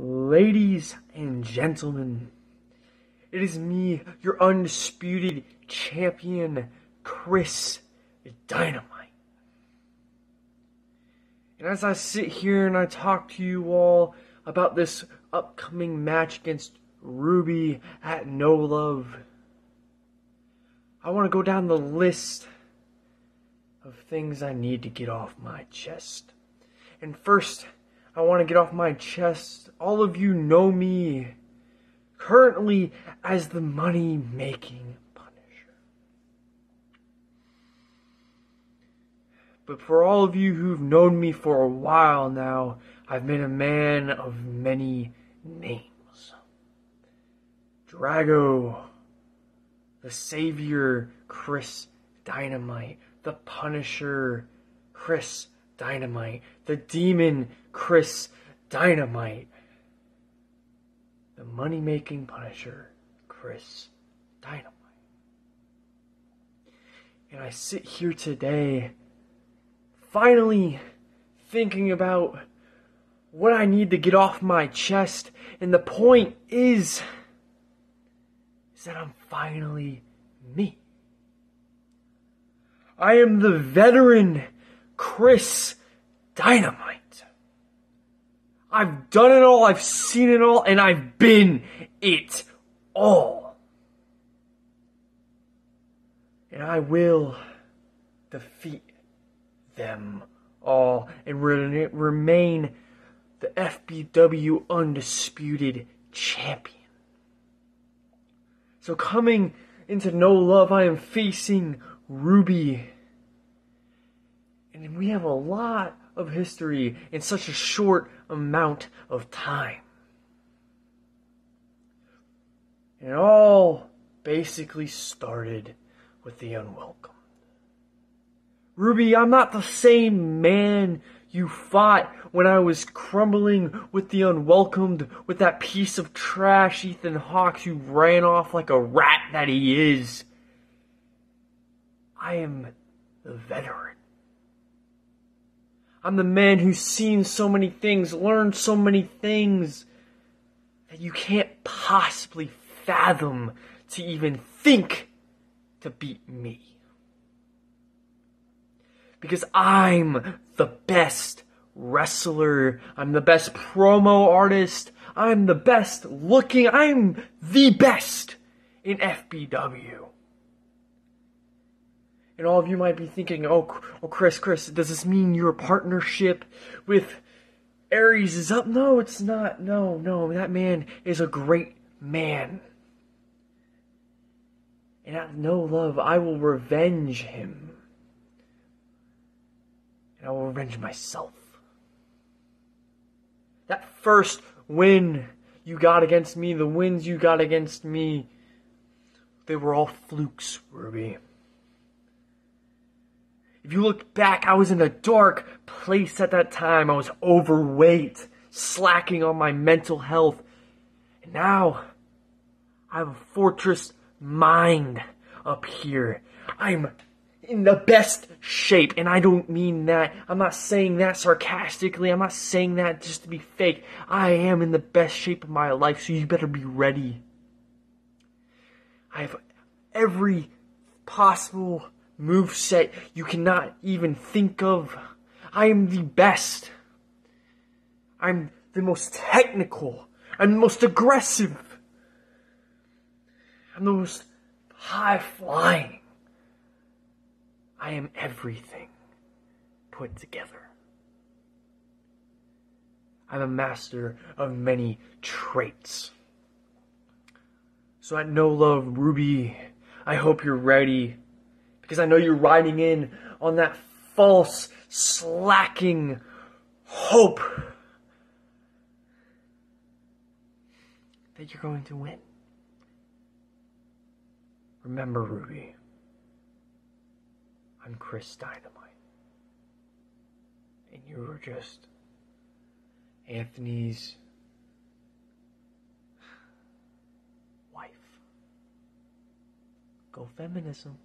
Ladies and gentlemen, it is me, your undisputed champion, Chris Dynamite. And as I sit here and I talk to you all about this upcoming match against Ruby at No Love, I want to go down the list of things I need to get off my chest. And first, I want to get off my chest. All of you know me currently as the money making Punisher. But for all of you who've known me for a while now, I've been a man of many names Drago, the Savior, Chris Dynamite, the Punisher, Chris Dynamite, the Demon, Chris Dynamite, the money making Punisher, Chris Dynamite. And I sit here today, finally thinking about what I need to get off my chest, and the point is, is that I'm finally me. I am the veteran Chris Dynamite. I've done it all, I've seen it all, and I've been it all. And I will defeat them all and re- remain the FBW undisputed champion. So coming into No Love, I am facing Ruby and we have a lot of history in such a short amount of time. And It all basically started with the unwelcome. Ruby, I'm not the same man you fought when I was crumbling with the unwelcomed, with that piece of trash Ethan Hawks who ran off like a rat that he is. I am the veteran. I'm the man who's seen so many things, learned so many things that you can't possibly fathom to even think to beat me. Because I'm the best wrestler, I'm the best promo artist, I'm the best looking, I'm the best in FBW. And all of you might be thinking, oh, oh, Chris, Chris, does this mean your partnership with Aries is up? No, it's not. No, no, that man is a great man. And out of no love, I will revenge him. And I will revenge myself. That first win you got against me, the wins you got against me, they were all flukes, Ruby. If you look back, I was in a dark place at that time. I was overweight, slacking on my mental health. And now, I have a fortress mind up here. I'm in the best shape, and I don't mean that. I'm not saying that sarcastically. I'm not saying that just to be fake. I am in the best shape of my life, so you better be ready. I have every possible move set you cannot even think of. I am the best. I'm the most technical. I'm the most aggressive. I'm the most high flying. I am everything put together. I'm a master of many traits. So at No Love Ruby, I hope you're ready because I know you're riding in on that false, slacking hope that you're going to win. Remember, Ruby, I'm Chris Dynamite. And you were just Anthony's wife. Go feminism.